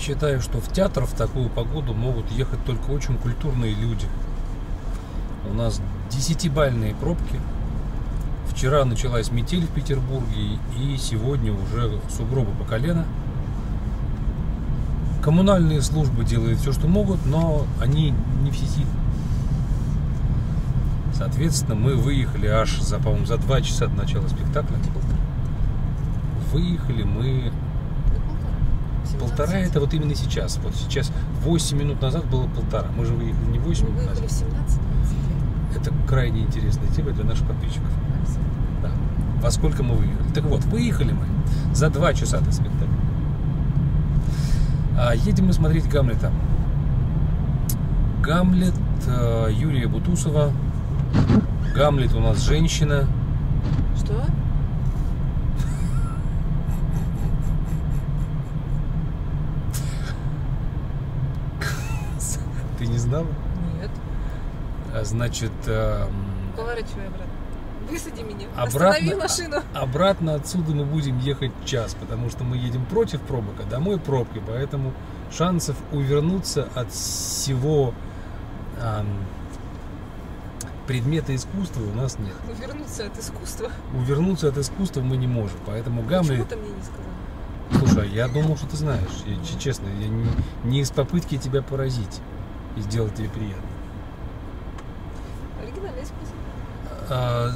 Считаю, что в театр в такую погоду могут ехать только очень культурные люди. У нас десятибальные пробки. Вчера началась метель в Петербурге, и сегодня уже сугробы по колено. Коммунальные службы делают все, что могут, но они не в сети. Соответственно, мы выехали аж за, по-моему, за два часа до начала спектакля. Выехали мы полтора это вот именно сейчас. Вот сейчас 8 минут назад было полтора. Мы же выехали не 8 Мы минут назад. в 17 Это крайне интересная тема для наших подписчиков. Да. Во сколько мы выехали? Так вот, выехали мы за два часа до спектакля. А едем мы смотреть Гамлета. Гамлет э, Юрия Бутусова. Гамлет у нас женщина. Что? Ты не знала? Нет. А, Значит, эм, Поворачивай обратно. Высади меня. Обратно- Останови машину. обратно отсюда мы будем ехать час, потому что мы едем против пробок, а домой пробки, поэтому шансов увернуться от всего ам, предмета искусства у нас нет. Вернуться от искусства. Увернуться от искусства мы не можем, поэтому Почему Гамлет... ты мне не сказала? Слушай, я думал, что ты знаешь, я, честно, я не, не из попытки тебя поразить и сделать тебе приятно. Оригинальный способ. А,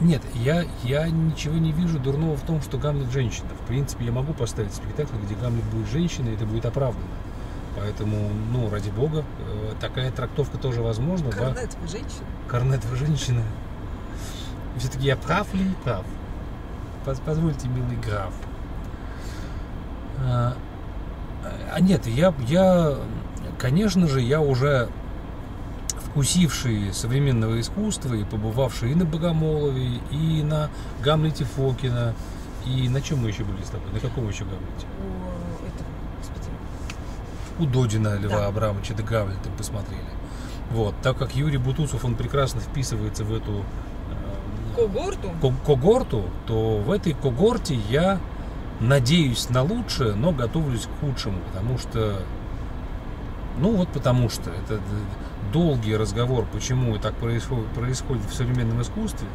нет, я, я ничего не вижу дурного в том, что Гамлет женщина. В принципе, я могу поставить спектакль, где Гамлет будет женщиной, и это будет оправдано. Поэтому, ну, ради бога, э, такая трактовка тоже возможна. да. Корнет, вы женщина. Корнет, вы женщина. Все-таки я прав или не прав? Поз- Позвольте, милый граф. А, а нет, я, я, конечно же, я уже вкусивший современного искусства и побывавший и на Богомолове, и на Гамлете Фокина, и на чем мы еще были с тобой? На каком еще Гамлете? У Додина Льва Да. Абрамовича де Гавлета посмотрели. Вот, так как Юрий Бутусов, он прекрасно вписывается в эту э, Когорту? ко- когорту, то в этой когорте я надеюсь на лучшее, но готовлюсь к худшему, потому что, ну вот потому что, это д- долгий разговор, почему так происходит, происходит в современном искусстве.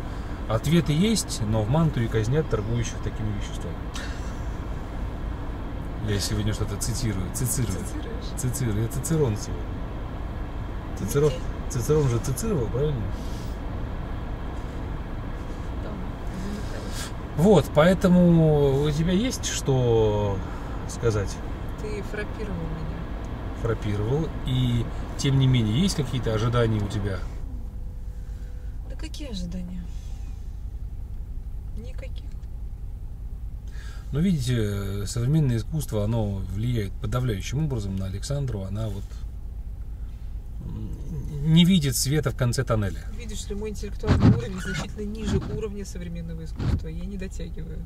Ответы есть, но в Мантуе казнят торгующих такими веществами. Я сегодня что-то цитирую, цицирую. Цицирую. Я Цицерон сегодня. Цицерон, Цицерон же цицировал, правильно? Вот, поэтому у тебя есть что сказать? Ты фрапировал меня. Фрапировал. И тем не менее, есть какие-то ожидания у тебя? Да какие ожидания? Никаких. Но видите, современное искусство, оно влияет подавляющим образом на Александру. Она вот не видит света в конце тоннеля. Видишь ли, мой интеллектуальный уровень значительно ниже уровня современного искусства. Я не дотягиваю.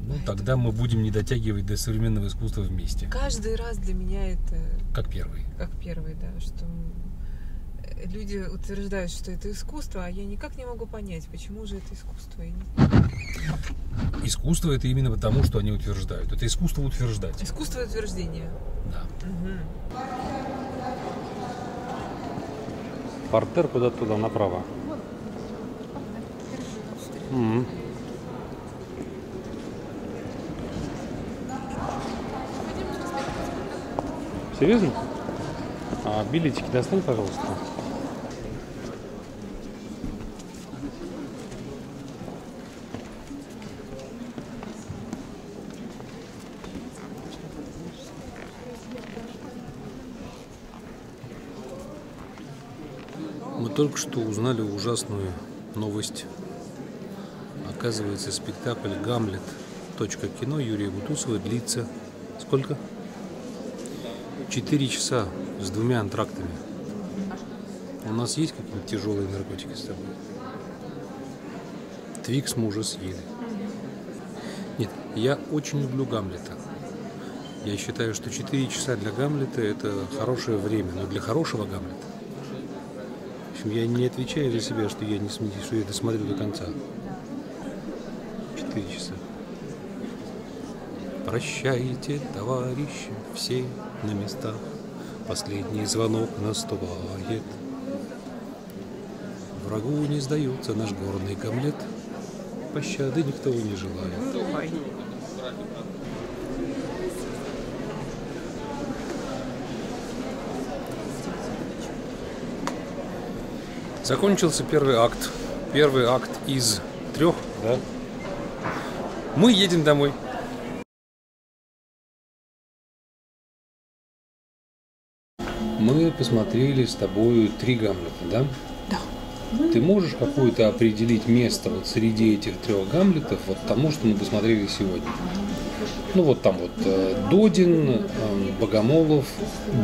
Ну, Поэтому- тогда мы будем не дотягивать до современного искусства вместе. Каждый раз для меня это Как первый. как первый, да, что люди утверждают, что это искусство, а я никак не могу понять, почему же это искусство. Я не- Искусство это именно потому, что они утверждают. Это искусство утверждать. Искусство утверждения. Да. Мгм. Портер куда-то туда, направо. Мгм. Серьезно? А билетики достань, пожалуйста. Мы только что узнали ужасную новость. Оказывается, спектакль «Гамлет. Точка кино» Юрия Бутусова длится сколько? Четыре часа с двумя антрактами. У нас есть какие-нибудь тяжелые наркотики с тобой? Твикс мы уже съели. Нет, я очень люблю Гамлета. Я считаю, что 4 часа для Гамлета это хорошее время, но для хорошего Гамлета. В общем, я не отвечаю за себя, что я не см- что я досмотрю до конца. 4 часа. Прощайте, товарищи, все на местах. Последний звонок наступает. Врагу не сдается наш горный Гамлет. Пощады никто не желает. Закончился первый акт. Первый акт из трех, да? Мы едем домой. Мы посмотрели с тобой три Гамлета, да? Да. Ты можешь какое-то определить место вот среди этих трех Гамлетов, вот тому, что мы посмотрели сегодня? Ну вот там вот э, Додин, э, Богомолов,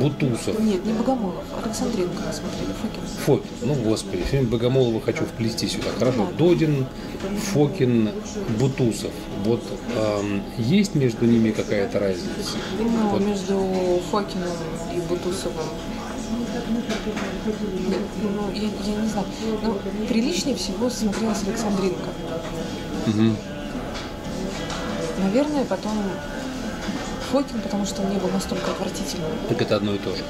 Бутусов. Нет, не Богомолов, Александренко мы смотрели, Фокин. Фокин, ну господи, фильм Богомолова хочу вплести сюда. Хорошо, Додин, Фокин, Бутусов. Вот эм, есть между ними какая-то разница? Ну, Вот. между Фокиным и Бутусовым. Ну, я, я не знаю. Ну, приличнее всего смотрелась Александринка. Мгм. Наверное, потом Фокин, потому что он не был настолько отвратительным. Так это одно и то же.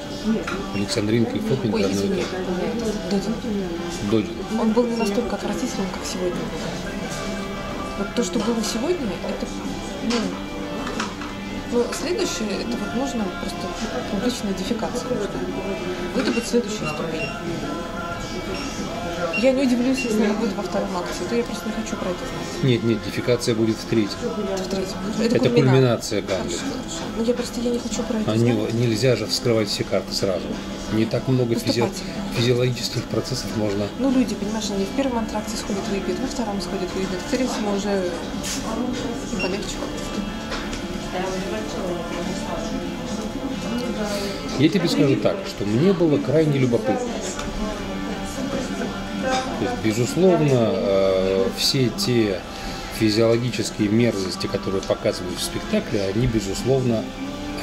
Александринка и Фокин Ой, это одно и извини, то же. Додин. Додин. Он был не настолько отвратительным, как сегодня. Вот то, что было сегодня, это, ну, ну, следующее, это вот нужно просто публичная дефекация. нужна. Выдобыть следующую ступень. Я не удивлюсь, если она будет во втором акте, то я просто не хочу про это знать. Нет, нет, дефикация будет в третьем. Это в третьем. Это кульмина- кульминация Гамлета. Ну я просто я не хочу про это А знать. не- нельзя же вскрывать все карты сразу. Не так много физи- физиологических процессов можно. Ну, люди, понимаешь, они в первом антракте сходят выпьют, во втором сходят выпьют, в третьем уже полегче. Я тебе скажу так, что мне было крайне любопытно. Безусловно, э, все те физиологические мерзости, которые показывают в спектакле, они, безусловно,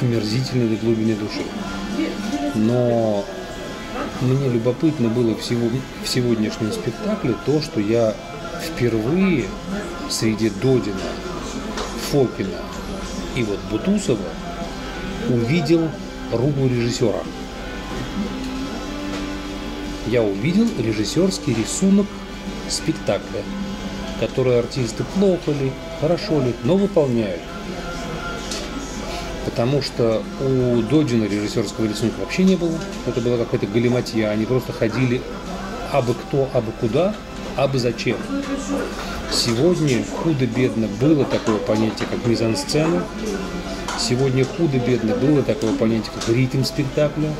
омерзительны до глубины души. Но мне любопытно было в сегодняшнем спектакле то, что я впервые среди Додина, Фокина и вот Бутусова увидел руку режиссера. Я увидел режиссерский рисунок спектакля, который артисты плохо ли, хорошо ли, но выполняют. Потому что у Додина режиссерского рисунка вообще не было. Это была какая-то галиматья. Они просто ходили абы кто, абы куда, абы зачем. Сегодня худо-бедно было такое понятие, как мизансцена. Сегодня худо-бедно было такое понятие, как ритм спектакля,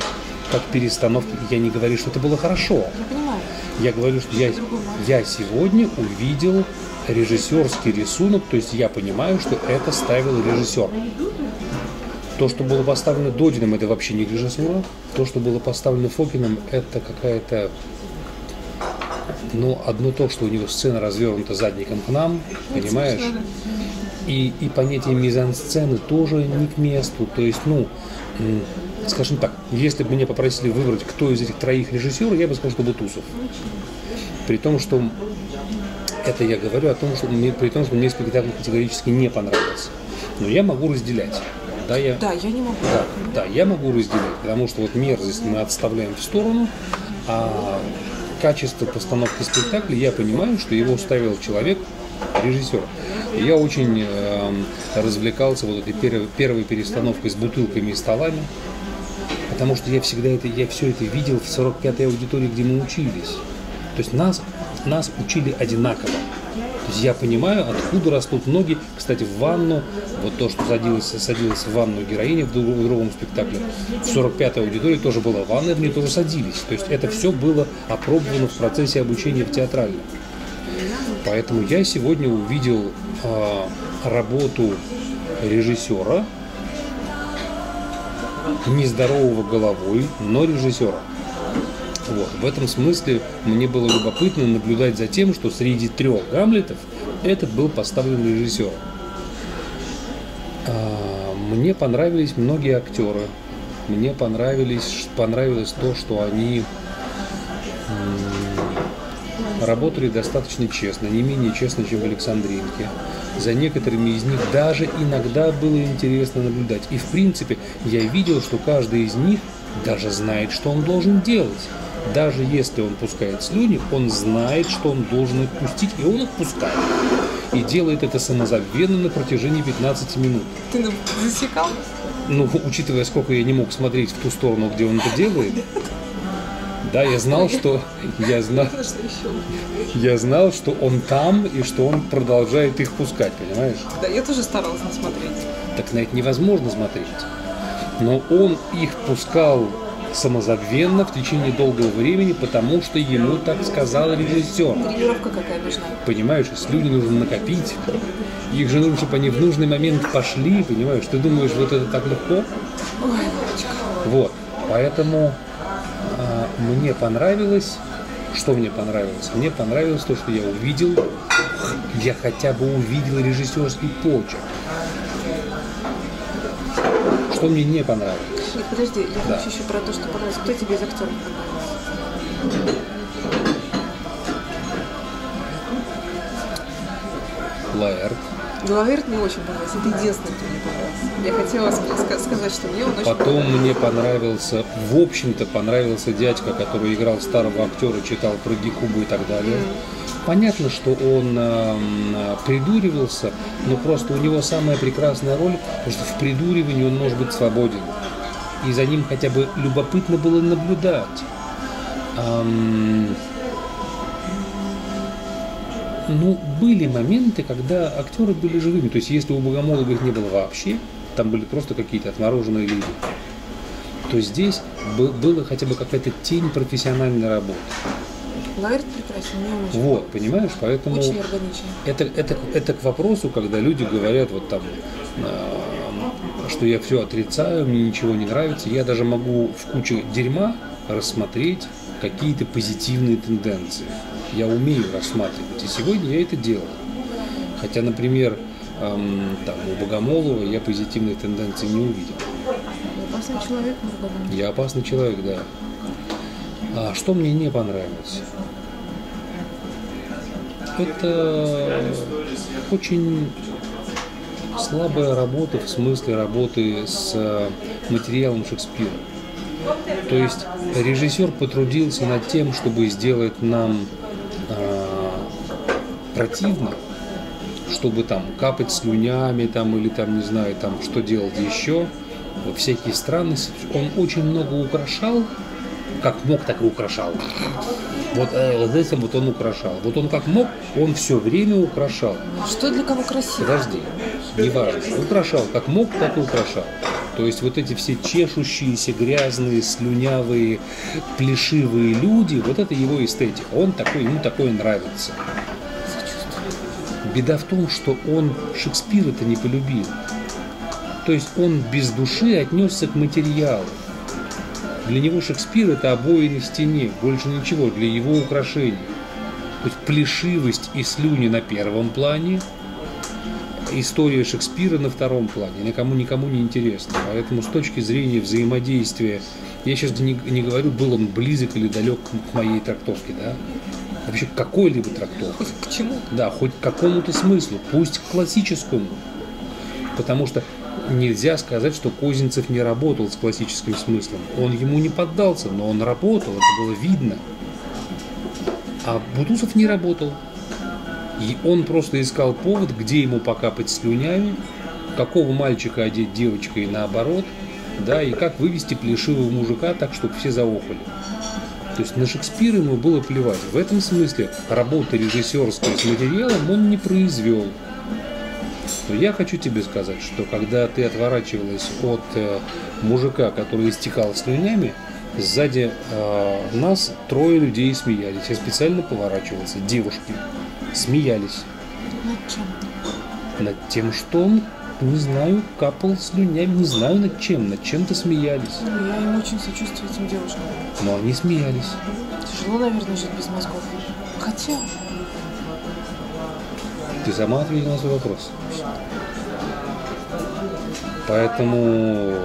как перестановки. Я не говорю, что это было хорошо. Я понимаю. Я говорю, что я, я сегодня увидел режиссерский рисунок, то есть я понимаю, что это ставил режиссер. То, что было поставлено Додином, это вообще не режиссура. То, что было поставлено Фокином, это какая-то... Ну, одно то, что у него сцена развернута задником к нам, понимаешь? И, и понятие мизансцены тоже не к месту. То есть, ну, скажем так, если бы меня попросили выбрать, кто из этих троих режиссеров, я бы сказал, что Бутусов. При том, что это я говорю о том, что мне, при том, что мне спектакль категорически не понравился. Но я могу разделять. Да, я, Да, я не могу. да, да, я могу разделять, потому что вот мерзость мы отставляем в сторону, а качество постановки спектакля я понимаю, что его ставил человек, режиссер. Я очень эм, развлекался вот этой первой, первой перестановкой с бутылками и столами, потому что я всегда это, я все это видел в 45-й аудитории, где мы учились. То есть нас, нас учили одинаково. То есть я понимаю, откуда растут ноги. Кстати, в ванну, вот то, что садилась, садилась в ванну героиня в другом, спектакле, в 45-й аудитории тоже была ванна, в нее тоже садились. То есть это все было опробовано в процессе обучения в театральном. Поэтому я сегодня увидел а, работу режиссера, нездорового головой, но режиссера. Вот. В этом смысле мне было любопытно наблюдать за тем, что среди трех Гамлетов этот был поставлен режиссером. А, Мне понравились многие актеры. Мне понравились, понравилось то, что они работали достаточно честно, не менее честно, чем в Александринке. за некоторыми из них даже иногда было интересно наблюдать. И в принципе я видел, что каждый из них даже знает, что он должен делать. Даже если он пускает слюни, он знает, что он должен их пустить, и он их пускает. И делает это самозабвенно на протяжении 15 минут. Ты засекал? Ну, учитывая, сколько я не мог смотреть в ту сторону, где он это делает, да, я знал, что я знал, я знал, что он там и что он продолжает их пускать, понимаешь? Да, я тоже старалась не смотреть. Так на это невозможно смотреть. Но он их пускал самозабвенно в течение долгого времени, потому что ему так сказал режиссер. Тренировка какая нужна. Понимаешь, слюни нужно накопить. Их же нужно, чтобы они в нужный момент пошли, понимаешь? Ты думаешь, вот это так легко? Ой, мамочка. Вот. Поэтому а, мне понравилось, что мне понравилось? Мне понравилось то, что я увидел, я хотя бы увидел режиссерский почерк. Что мне не понравилось? Нет, подожди, я Да. хочу еще про то, что понравилось. Кто тебе из актеров понравился? Лаэрт. Лаэрт мне очень понравился. Это единственный, кто мне понравился. Я хотела ска- ска- сказать, что мне он очень Потом понравился. мне понравился, в общем-то, понравился дядька, который играл старого актера, читал про Гекубу и так далее. Понятно, что он э, придуривался, но просто у него самая прекрасная роль, потому что в придуривании он может быть свободен. И за ним хотя бы любопытно было наблюдать. Ам, ну, были моменты, когда актеры были живыми. То есть, если у Богомолова их не было вообще, там были просто какие-то отмороженные люди, то здесь бы- была хотя бы какая-то тень профессиональной работы. Лаэрт прекрасен, мне очень Вот, понимаешь? Поэтому Очень органичен. это, это, это к вопросу, когда люди говорят вот там, а, что я все отрицаю, мне ничего не нравится. Я даже могу в куче дерьма рассмотреть какие-то позитивные тенденции. Я умею рассматривать, и сегодня я это делаю. Хотя, например, эм, там, у Богомолова я позитивных тенденций не увидел. Опасный человек, Маргарита. Я опасный человек, да. А что мне не понравилось? Это очень слабая работа в смысле работы с э, материалом Шекспира. То есть режиссер потрудился над тем, чтобы сделать нам э, противно, чтобы там капать слюнями там или там не знаю там что делать еще. Всякие странности. Он очень много украшал как мог так и украшал. Вот, э, вот этим вот он украшал. Вот он как мог он все время украшал. Что для кого красиво? подожди неважно украшал как мог так и украшал то есть вот эти все чешущиеся, грязные, слюнявые, плешивые люди, вот это его эстетика. Он такой, ему такое нравится. Беда в том, что он Шекспира-то не полюбил. То есть он без души отнесся к материалу. Для него Шекспир это обои на стене, больше ничего, для его украшения. То есть плешивость и слюни на первом плане, история Шекспира на втором плане, никому никому не интересно. Поэтому с точки зрения взаимодействия, я сейчас не, не говорю, был он близок или далек к моей трактовке, да, вообще к какой-либо трактовке. К чему? Да, хоть к какому-то смыслу, пусть к классическому. Потому что нельзя сказать, что Козинцев не работал с классическим смыслом. Он ему не поддался, но он работал, это было видно. А Бутусов не работал. И он просто искал повод, где ему покапать слюнями, какого мальчика одеть девочкой наоборот, да, и как вывести плешивого мужика так, чтобы все заохали. То есть на Шекспира ему было плевать. В этом смысле работы режиссерской с материалом он не произвел. Но я хочу тебе сказать, что когда ты отворачивалась от э, мужика, который истекал слюнями, сзади э, нас трое людей смеялись. Я специально поворачивался, девушки смеялись Над чем? над тем, что он, не знаю, капал слюнями, не знаю над чем, над чем-то смеялись. Ну, я им очень сочувствую этим девушкам. Но они смеялись. Тяжело, наверное, жить без мозгов. Хотя, Ты сама ответила на свой вопрос. Поэтому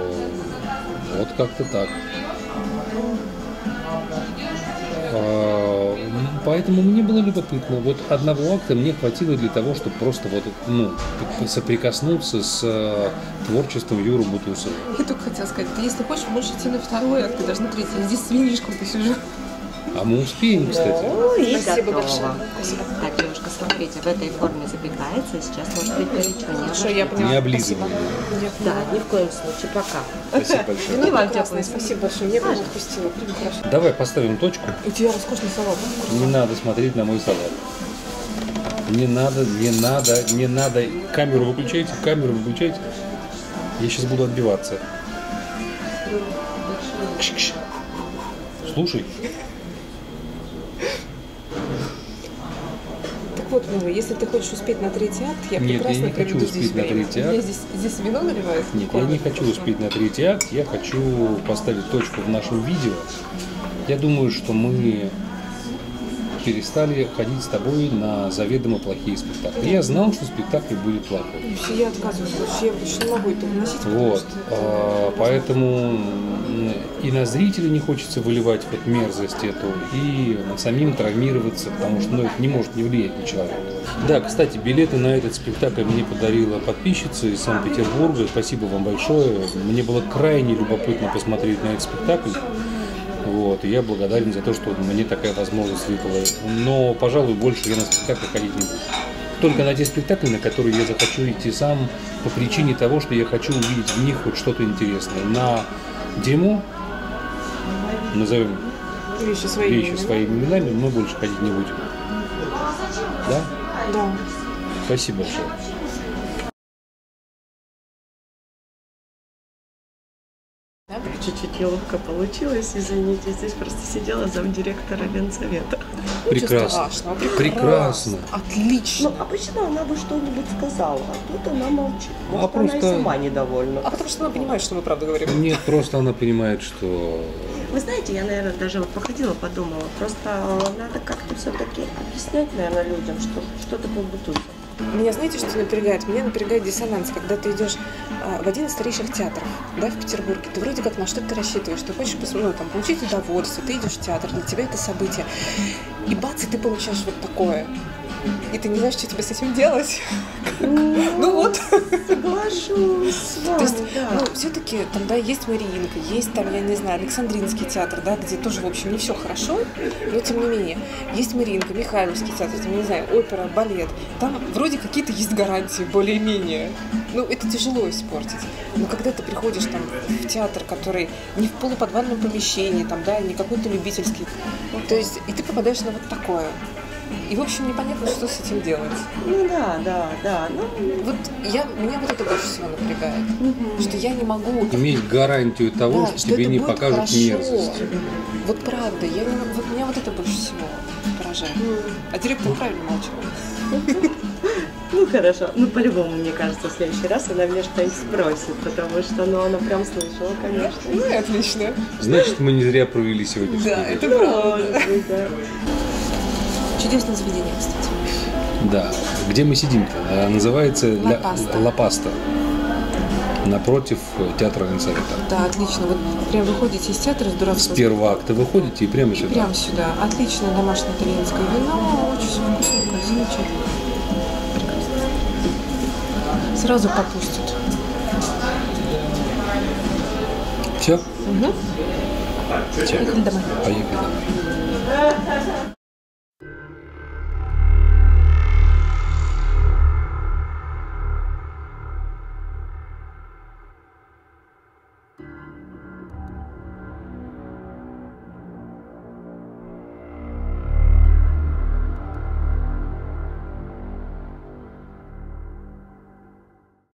вот как-то так. Поэтому мне было любопытно. Вот одного акта мне хватило для того, чтобы просто вот, ну, соприкоснуться с э, творчеством Юры Бутусова. Я только хотела сказать, ты если хочешь, можешь идти на второй акт, и даже на третий. Я здесь с винишком посижу. А мы успеем, кстати. Ну и Спасибо готово. большое. Спасибо. Так, девушка, смотрите, в этой форме запекается. Сейчас может быть горячо. Не Хорошо, я поняла. Не. Я Да, ни в коем случае. Пока. Спасибо большое. Ну, вам теплый. спасибо большое. Мне прям отпустила. Прям хорошо. Давай поставим точку. У тебя роскошный салат. Не надо смотреть на мой салат. Не надо, не надо, не надо. Камеру выключайте, камеру выключайте. Я сейчас буду отбиваться. Слушай, вот, милый, если ты хочешь успеть на третий акт, я Нет, я прекрасно не хочу проведу здесь успеть на время. третий акт. здесь, здесь вино наливают? нет, я не хочу вкусно. успеть на третий акт. Я хочу поставить точку в нашем видео. Я думаю, что мы перестали ходить с тобой на заведомо плохие спектакли. Я знал, что спектакль будет плохой. Я отказываюсь, я больше не могу это выносить. Вот, а, поэтому и на зрителя не хочется выливать вот мерзость эту, и самим травмироваться, потому что ну, это не может не влиять на человека. Да, кстати, билеты на этот спектакль мне подарила подписчица из Санкт-Петербурга. Спасибо вам большое. Мне было крайне любопытно посмотреть на этот спектакль. Вот, и я благодарен за то, что мне такая возможность выпала. Но, пожалуй, больше я на спектакль ходить не буду. Только на те спектакли, на которые я захочу идти сам по причине того, что я хочу увидеть в них хоть что-то интересное. На дерьмо, назовем Вещи своими. вещи именами. своими именами, мы больше ходить не будем. Да? Да. Спасибо большое. Чуть-чуть неловко получилось, извините. Здесь просто сидела замдиректора Ленсовета. Прекрасно. страшного, Прекрасно. Отлично. Ну, обычно она бы что-нибудь сказала, а тут она молчит. Может, А она и просто- сама недовольна. А потому что она понимает, что мы правду говорим. Нет, просто она понимает, что Вы знаете, я, наверное, даже вот походила, подумала, просто надо как-то все-таки объяснять, наверное, людям, что что такое бутылка. Меня знаете, что напрягает? Меня напрягает диссонанс, когда ты идешь а, в один из старейших театров, да, в Петербурге. Ты вроде как на что-то рассчитываешь, ты хочешь ну, там, получить удовольствие, ты идешь в театр, для тебя это событие. И бац, и ты получаешь вот такое. И ты не знаешь, что тебе с этим делать. Ну вот. Соглашусь с То есть, ну, все-таки там, да, есть Мариинка, есть там, я не знаю, Александринский театр, да, где тоже, в общем, не все хорошо, но тем не менее, есть Мариинка, Михайловский театр, там, не знаю, опера, балет, там вроде какие-то есть гарантии, более-менее. Ну, это тяжело испортить. Но когда ты приходишь там в театр, который не в полуподвальном помещении, там, да, не какой-то любительский, то есть, и ты попадаешь на вот такое. И, в общем, непонятно, что с этим делать. Ну да, да, да. Ну, Вот я, меня вот это больше всего напрягает. Что я не могу иметь гарантию того, Да, что тебе это не покажут хорошо. мерзость. Вот правда, я не- вот меня вот это больше всего поражает. А директор правильно молчал. ну хорошо. Ну, по-любому, мне кажется, в следующий раз она меня что-нибудь спросит, потому что, ну, она прям слышала, конечно. Ну и отлично. Значит, мы не зря провели сегодняшний Да, день. это Ну, правда. Чудесное заведение, кстати. Да. Где мы сидим-то? А, Называется Ла Ля- Паста. Ла Паста. Напротив э, театра Ленсовета. Да, отлично. Вот прям выходите из театра с С дурацкого. первого акта выходите и прямо сюда. Прям сюда. Отличное домашнее итальянское вино. Очень все вкусненькое, замечательно. Прекрасно. Сразу попустят. Все? Поехали домой. Поехали домой.